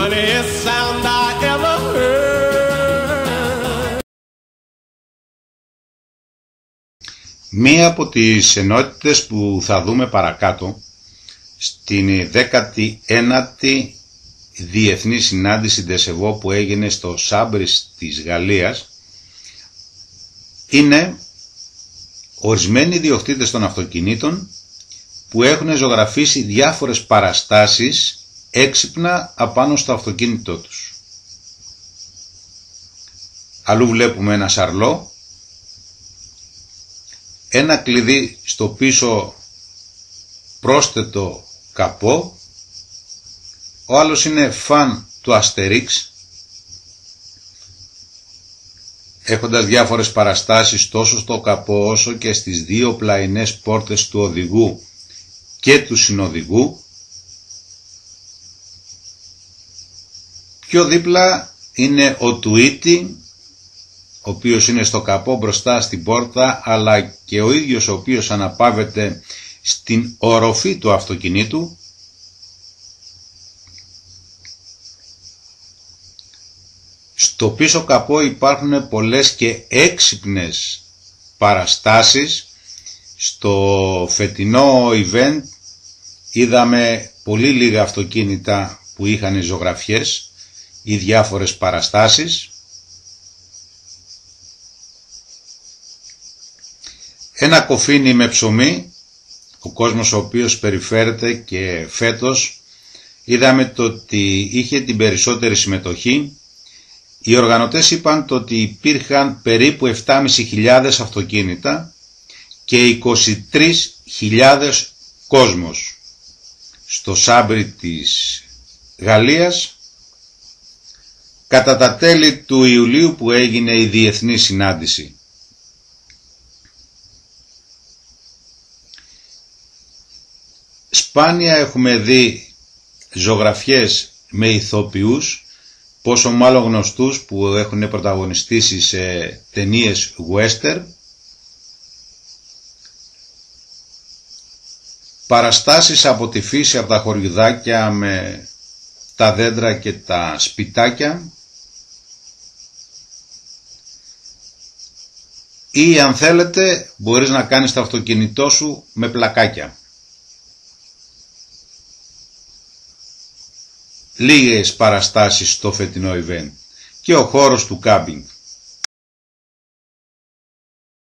funniest sound I ever heard. Μία από τις ενότητες που θα δούμε παρακάτω στην 19η Διεθνή Συνάντηση Ντεσεβό που έγινε στο Σάμπρις της Γαλλίας είναι ορισμένοι διοκτήτες των αυτοκινήτων που έχουν ζωγραφίσει διάφορες παραστάσεις έξυπνα απάνω στο αυτοκίνητό τους. Αλλού βλέπουμε ένα σαρλό, ένα κλειδί στο πίσω πρόσθετο καπό, ο άλλος είναι φαν του Αστερίξ, έχοντας διάφορες παραστάσεις τόσο στο καπό όσο και στις δύο πλαϊνές πόρτες του οδηγού και του συνοδηγού. Πιο δίπλα είναι ο Τουίτη, ο οποίος είναι στο καπό μπροστά στην πόρτα, αλλά και ο ίδιος ο οποίος αναπάβεται στην οροφή του αυτοκινήτου. Στο πίσω καπό υπάρχουν πολλές και έξυπνες παραστάσεις στο φετινό event είδαμε πολύ λίγα αυτοκίνητα που είχαν ζωγραφιές ή διάφορες παραστάσεις. Ένα κοφίνι με ψωμί, ο κόσμος ο οποίος περιφέρεται και φέτος είδαμε το ότι είχε την περισσότερη συμμετοχή. Οι οργανωτές είπαν το ότι υπήρχαν περίπου 7.500 αυτοκίνητα και 23.000 κόσμος στο Σάμπρι της Γαλλίας κατά τα τέλη του Ιουλίου που έγινε η Διεθνή Συνάντηση. Σπάνια έχουμε δει ζωγραφιές με ηθοποιούς, πόσο μάλλον γνωστούς που έχουν πρωταγωνιστήσει σε ταινίες western παραστάσεις από τη φύση, από τα χωριουδάκια με τα δέντρα και τα σπιτάκια ή αν θέλετε μπορείς να κάνεις το αυτοκίνητό σου με πλακάκια. Λίγες παραστάσεις στο φετινό event και ο χώρος του κάμπινγκ.